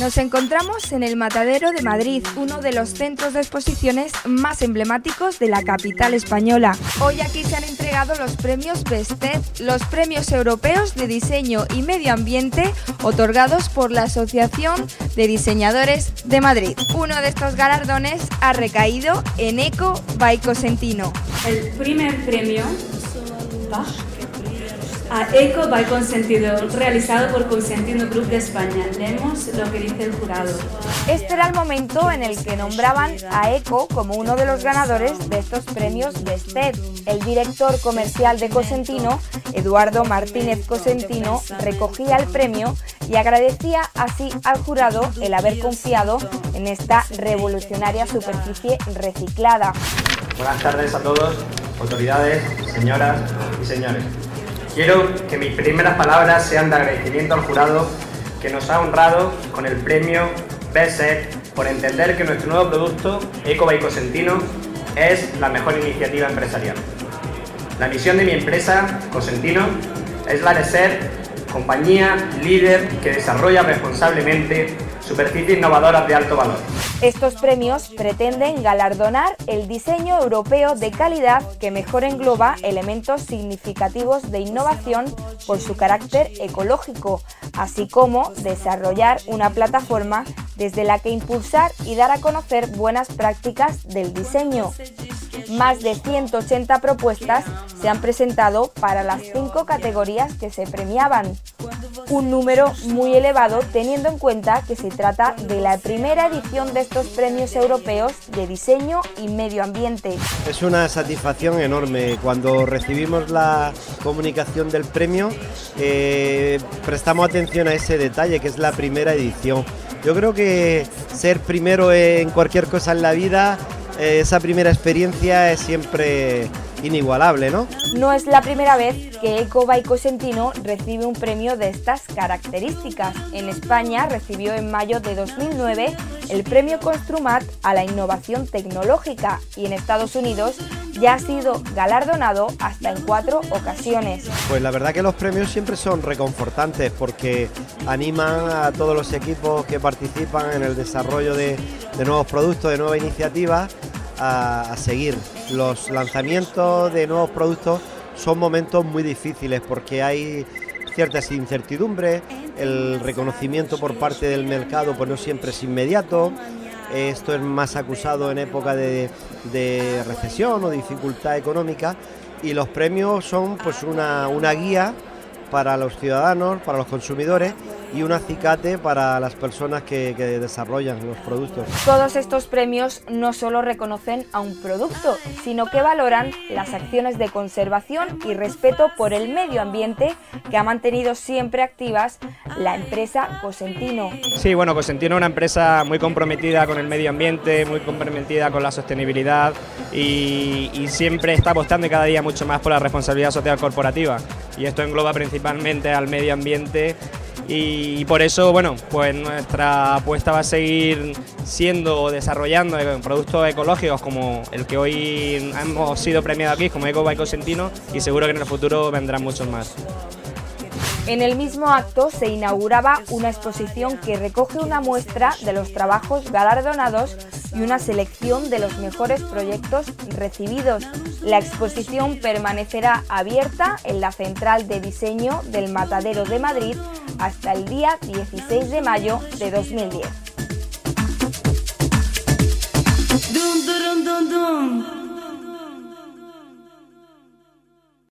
Nos encontramos en el Matadero de Madrid, uno de los centros de exposiciones más emblemáticos de la capital española. Hoy aquí se han entregado los premios Bested, los premios europeos de diseño y medio ambiente otorgados por la Asociación de Diseñadores de Madrid. Uno de estos galardones ha recaído en Eco by Cosentino. El primer premio a Eco by Consentido, realizado por Consentino Group de España. Leemos lo que dice el jurado. Este era el momento en el que nombraban a Eco como uno de los ganadores de estos premios de STED. El director comercial de Cosentino, Eduardo Martínez Cosentino, recogía el premio y agradecía así al jurado el haber confiado en esta revolucionaria superficie reciclada. Buenas tardes a todos, autoridades, señoras y señores. Quiero que mis primeras palabras sean de agradecimiento al jurado que nos ha honrado con el premio Best por entender que nuestro nuevo producto, Eco by Cosentino, es la mejor iniciativa empresarial. La misión de mi empresa, Cosentino, es la de ser compañía líder que desarrolla responsablemente superficies innovadoras de alto valor. Estos premios pretenden galardonar el diseño europeo de calidad que mejor engloba elementos significativos de innovación por su carácter ecológico, así como desarrollar una plataforma desde la que impulsar y dar a conocer buenas prácticas del diseño. Más de 180 propuestas se han presentado para las cinco categorías que se premiaban. Un número muy elevado teniendo en cuenta que se trata de la primera edición de estos premios europeos de diseño y medio ambiente. Es una satisfacción enorme. Cuando recibimos la comunicación del premio, eh, prestamos atención a ese detalle que es la primera edición. Yo creo que ser primero en cualquier cosa en la vida eh, esa primera experiencia es siempre inigualable, ¿no? No es la primera vez que Eco by Cosentino recibe un premio de estas características. En España recibió en mayo de 2009 el premio Construmat a la innovación tecnológica y en Estados Unidos ya ha sido galardonado hasta en cuatro ocasiones. Pues la verdad que los premios siempre son reconfortantes porque animan a todos los equipos que participan en el desarrollo de, de nuevos productos, de nuevas iniciativas a, seguir. Los lanzamientos de nuevos productos son momentos muy difíciles porque hay ciertas incertidumbres, el reconocimiento por parte del mercado pues no siempre es inmediato, esto es más acusado en época de, de recesión o dificultad económica y los premios son pues una, una guía para los ciudadanos, para los consumidores y un acicate para las personas que, desarrollan los productos. Todos estos premios no solo reconocen a un producto, sino que valoran las acciones de conservación y respeto por el medio ambiente que ha mantenido siempre activas la empresa Cosentino. Sí, bueno, Cosentino es una empresa muy comprometida con el medio ambiente, muy comprometida con la sostenibilidad y, y siempre está apostando cada día mucho más por la responsabilidad social corporativa. Y esto engloba principalmente al medio ambiente y por eso, bueno, pues nuestra apuesta va a seguir siendo desarrollando productos ecológicos como el que hoy hemos sido premiados aquí, como Eco by Sentino, y seguro que en el futuro vendrán muchos más. En el mismo acto se inauguraba una exposición que recoge una muestra de los trabajos galardonados y una selección de los mejores proyectos recibidos. La exposición permanecerá abierta en la Central de Diseño del Matadero de Madrid hasta el día 16 de mayo de 2010.